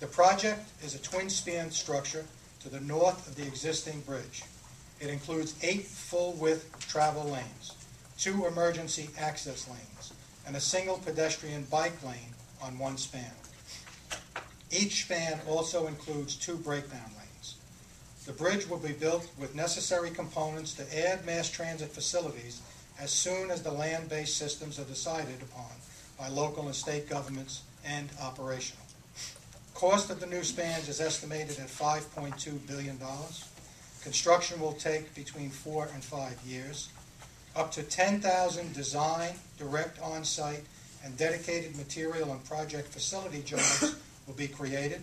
The project is a twin-span structure to the north of the existing bridge. It includes eight full-width travel lanes, two emergency access lanes, and a single pedestrian bike lane on one span. Each span also includes two breakdown lanes. The bridge will be built with necessary components to add mass transit facilities as soon as the land-based systems are decided upon by local and state governments and operational. Cost of the new spans is estimated at $5.2 billion. Construction will take between four and five years. Up to 10,000 design, direct on-site, and dedicated material and project facility jobs will be created.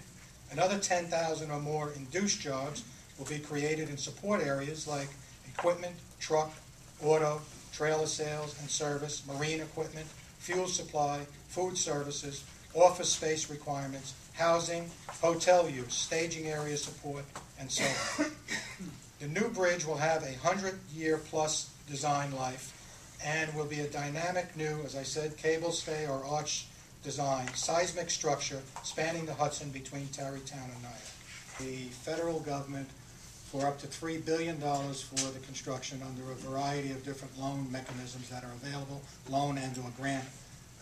Another 10,000 or more induced jobs will be created in support areas like equipment, truck, auto, trailer sales and service, marine equipment, fuel supply, food services, office space requirements, housing, hotel use, staging area support, and so on. The new bridge will have a 100-year-plus design life and will be a dynamic new, as I said, cable stay or arch design, seismic structure spanning the Hudson between Tarrytown and Nyack. The federal government for up to $3 billion for the construction under a variety of different loan mechanisms that are available, loan and or grant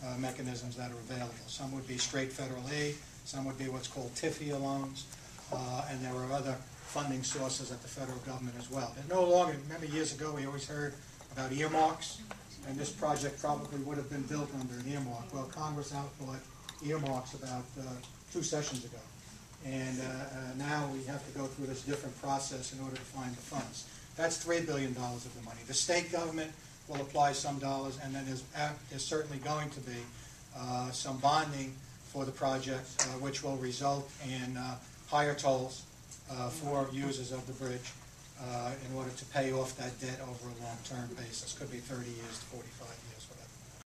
uh, mechanisms that are available. Some would be straight federal aid, some would be what's called TIFIA loans, uh, and there are other funding sources at the federal government as well. No longer, remember years ago, we always heard about earmarks, and this project probably would have been built under an earmark. Well, Congress outlawed earmarks about uh, two sessions ago. And uh, uh, now we have to go through this different process in order to find the funds. That's $3 billion of the money. The state government will apply some dollars, and then there's, uh, there's certainly going to be uh, some bonding for the project, uh, which will result in uh, higher tolls uh, for users of the bridge uh, in order to pay off that debt over a long-term basis. Could be 30 years to 45 years, whatever.